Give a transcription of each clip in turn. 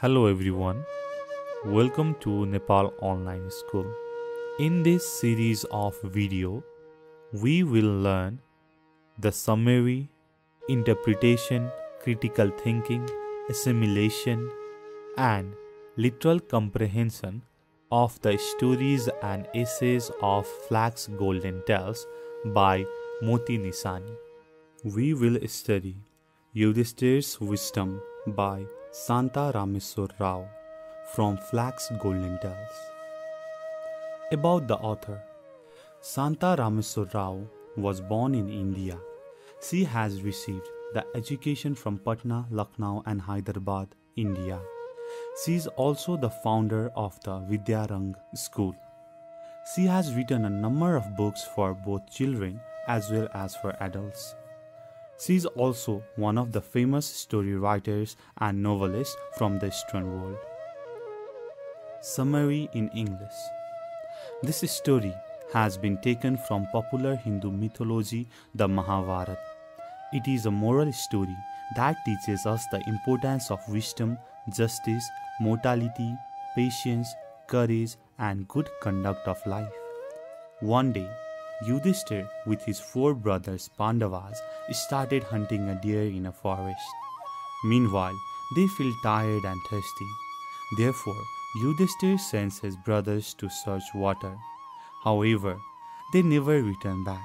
Hello everyone. Welcome to Nepal Online School. In this series of video, we will learn the summary, interpretation, critical thinking, assimilation, and literal comprehension of the stories and essays of Flax Golden Tales by Moti Nissani. We will study Yudhishthir's Wisdom by Shanta Rameshwar Rao from Flax Golden Tales. About the author Shanta Rameshwar Rao was born in India. She has received the education from Patna, Lucknow, and Hyderabad, India. She is also the founder of the Vidyaranya School. She has written a number of books for both children as well as for adults. She is also one of the famous story writers and novelists from the Eastern world. Summary in English This story has been taken from popular Hindu mythology, the Mahabharata. It is a moral story that teaches us the importance of wisdom, justice, mortality, patience, courage, and good conduct of life. One day, Yudhishthir, with his four brothers Pandavas, started hunting a deer in a forest. Meanwhile, they feel tired and thirsty. Therefore, Yudhishthir sends his brothers to search water. However, they never return back.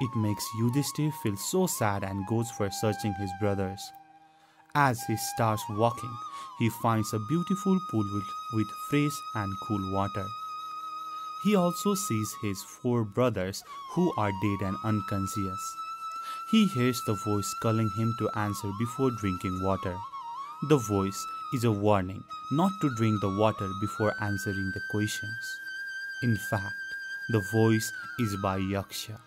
It makes Yudhishthir feel so sad and goes for searching his brothers. As he starts walking, he finds a beautiful pool with, fresh and cool water. He also sees his four brothers who are dead and unconscious. He hears the voice calling him to answer before drinking water. The voice is a warning not to drink the water before answering the questions. In fact, the voice is by Yaksha.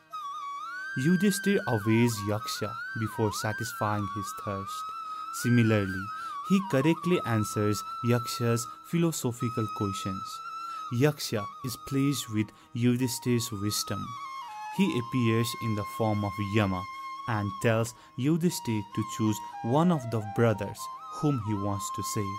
Yudhishthir obeys Yaksha before satisfying his thirst. Similarly, he correctly answers Yaksha's philosophical questions. Yaksha is pleased with Yudhishthir's wisdom. He appears in the form of Yama and tells Yudhishthir to choose one of the brothers whom he wants to save.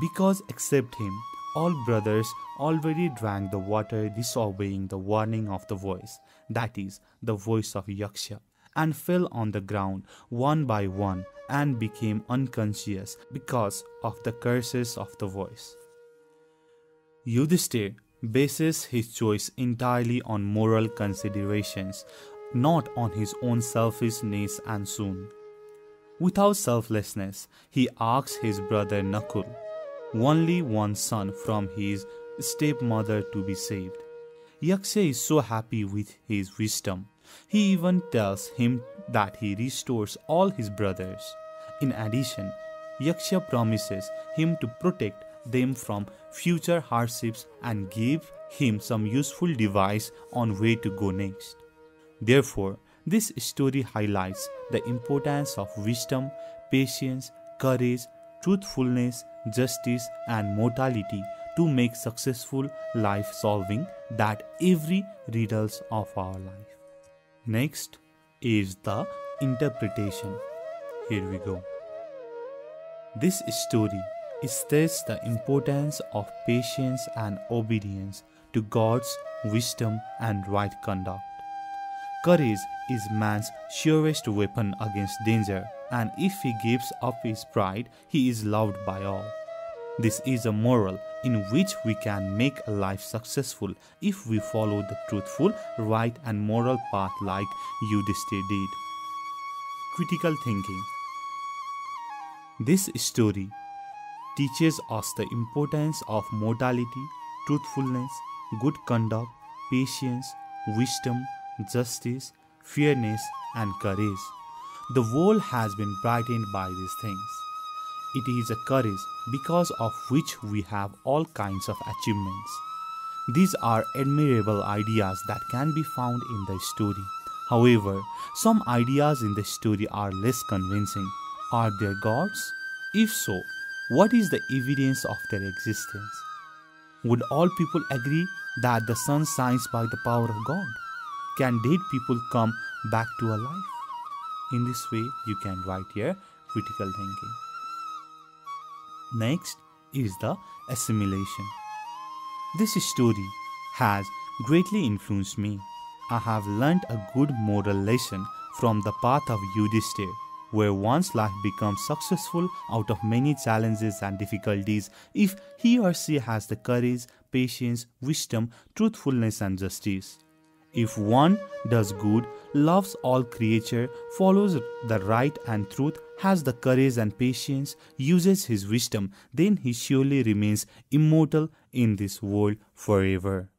Because except him, all brothers already drank the water disobeying the warning of the voice, that is, the voice of Yaksha, and fell on the ground one by one and became unconscious because of the curses of the voice. Yudhishthir bases his choice entirely on moral considerations, not on his own selfishness and soon. Without selflessness, he asks his brother Nakul, only one son from his stepmother, to be saved. Yaksha is so happy with his wisdom. He even tells him that he restores all his brothers. In addition, Yaksha promises him to protect them from future hardships and give him some useful device on where to go next. Therefore, this story highlights the importance of wisdom, patience, courage, truthfulness, justice, and mortality to make successful life solving that every riddles of our life. Next is the interpretation. Here we go. This story states the importance of patience and obedience to God's wisdom and right conduct. Courage is man's surest weapon against danger, and if he gives up his pride, he is loved by all. This is a moral in which we can make a life successful if we follow the truthful, right, and moral path like Yudhishthir did. Critical thinking. This story teaches us the importance of morality, truthfulness, good conduct, patience, wisdom, justice, fairness, and courage. The world has been brightened by these things. It is a courage because of which we have all kinds of achievements. These are admirable ideas that can be found in the story. However, some ideas in the story are less convincing. Are there gods? If so, what is the evidence of their existence? Would all people agree that the sun shines by the power of God? Can dead people come back to a life? In this way, you can write here critical thinking. Next is the assimilation. This story has greatly influenced me. I have learned a good moral lesson from the path of Yudhishthir, where one's life becomes successful out of many challenges and difficulties if he or she has the courage, patience, wisdom, truthfulness, and justice. If one does good, loves all creature, follows the right and truth, has the courage and patience, uses his wisdom, then he surely remains immortal in this world forever.